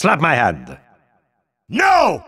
Slap my hand. No!